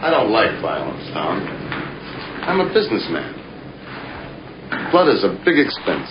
I don't like violence, Tom. I'm a businessman. Blood is a big expense.